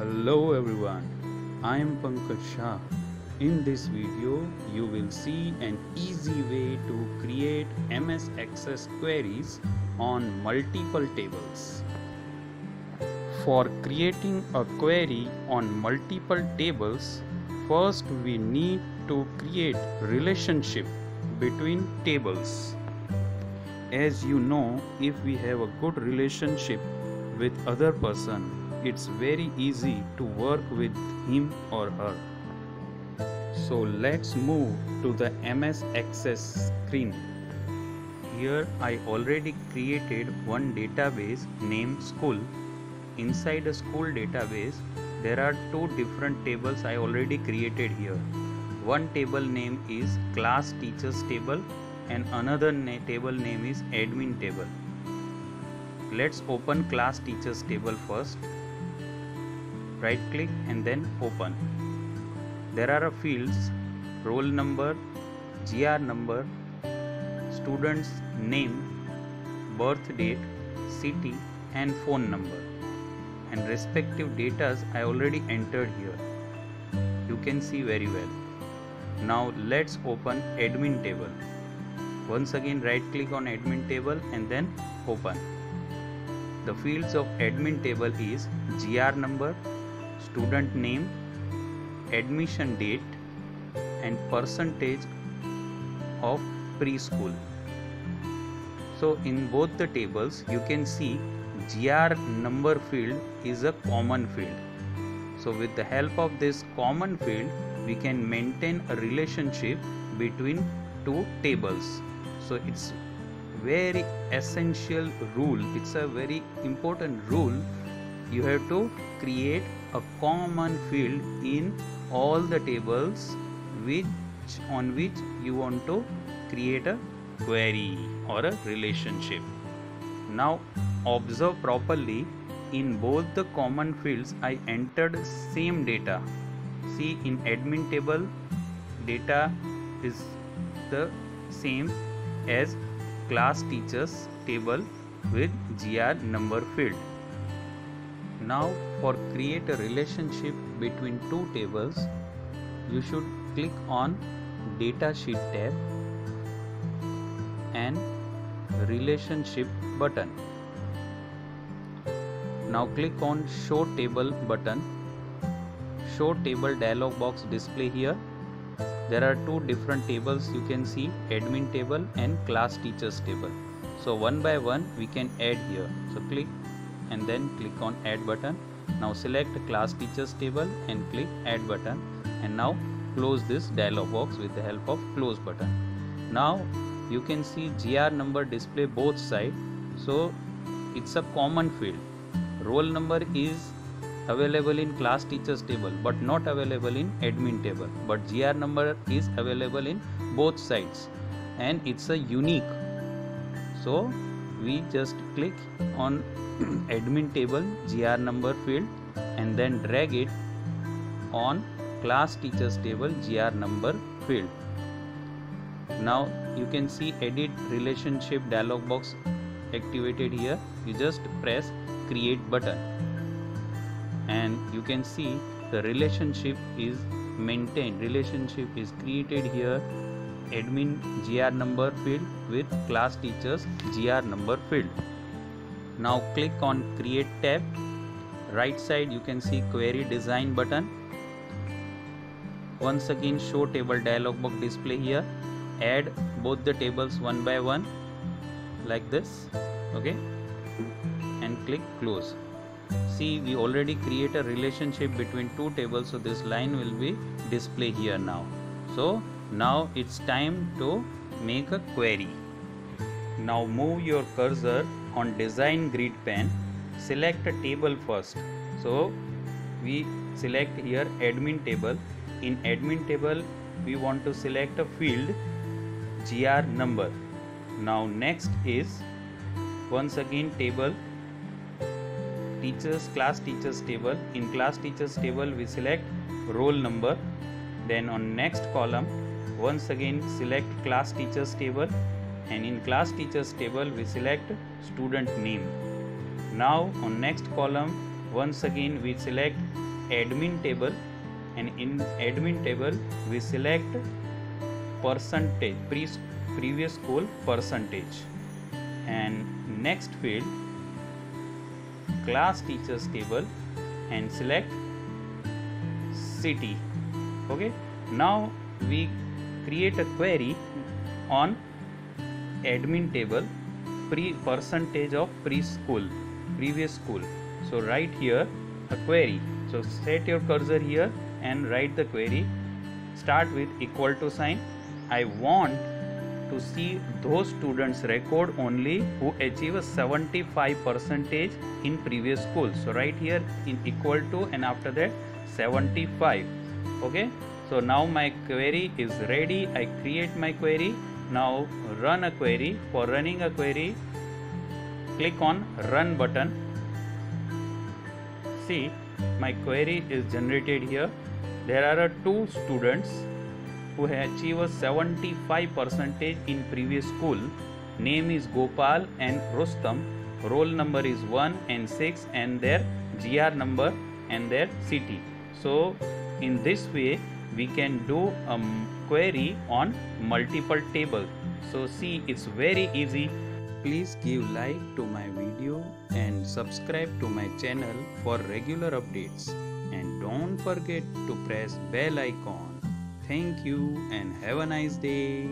Hello everyone, I am Pankaj Shah. In this video, you will see an easy way to create MS Access queries on multiple tables. For creating a query on multiple tables, first we need to create relationship between tables. As you know, if we have a good relationship with other person, it's very easy to work with him or her. So let's move to the MS Access screen. Here I already created one database named school. Inside a school database, there are two different tables I already created here. One table name is class teachers table and another na- table name is admin table. Let's open class teachers table first. Right click and then open. There are a fields roll number, GR number, student's name, birth date, city and phone number and respective datas I already entered here. You can see very well. Now let's open admin table. Once again right click on admin table and then open. The fields of admin table is GR number, student name, admission date and percentage of preschool. So in both the tables you can see GR number field is a common field. So with the help of this common field we can maintain a relationship between two tables. So it's very essential rule it's a very important rule you have to create a common field in all the tables which on which you want to create a query or a relationship. Now observe properly. In both the common fields i entered same data. See in admin table data is the same as class teachers table with gr number field now for create a relationship between two tables you should click on data sheet tab and relationship button. Now click on show table button. Show table dialog box display here. There are two different tables. You can see admin table and class teachers table. So one by one we can add here. So click and then click on add button. Now select class teachers table and click add button. And now close this dialog box with the help of close button. Now you can see gr number display both side. So it's a common field. Roll number is available in class teachers table but not available in admin table. But gr number is available in both sides. And it's a unique. So we just click on admin table gr number field and then drag it on class teachers table gr number field. Now you can see edit relationship dialog box activated here. You just press create button. And you can see the relationship is maintained. Relationship is created here admin gr number field with class teachers gr number field. Now click on create tab. Right side you can see query design button. Once again show table dialog box display here. Add both the tables one by one like this okay? And click close. See we already create a relationship between two tables so this line will be display here now. So now it's time to make a query. Now move your cursor on design grid pane select a table first. So we select here admin table. In admin table we want to select a field gr number. Now next is once again table teachers class teachers table. In class teachers table we select roll number. Then on next column once again select class teachers table and in class teachers table we select student name. Now on next column once again we select admin table and in admin table we select percentage pre previous school percentage. And next field class teachers table and select city. Okay? Now we create a query on admin table pre percentage of preschool previous school. So write here a query. So set your cursor here and write the query. Start with equal to sign. I want to see those students record only who achieve a 75 percentage in previous school. So right here in equal to and after that 75 okay so now my query is ready. I create my query. Now run a query. For running a query click on run button. See my query is generated here. There are two students who have achieved 75 percentage in previous school. Name is Gopal and Rustam. Roll number is 1 and 6 and their GR number and their city so in this way we can do a query on multiple table. So see it's very easy. Please give like to my video and subscribe to my channel for regular updates. And don't forget to press bell icon. Thank you and have a nice day